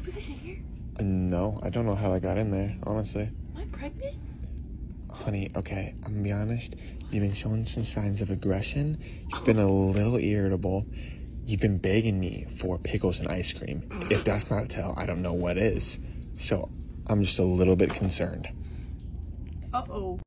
you put this in here? No, I don't know how I got in there, honestly. Am I pregnant? Honey, okay, I'm gonna be honest. You've been showing some signs of aggression. You've been a little irritable. You've been begging me for pickles and ice cream. If that's not a tell, I don't know what is. So I'm just a little bit concerned. Uh oh.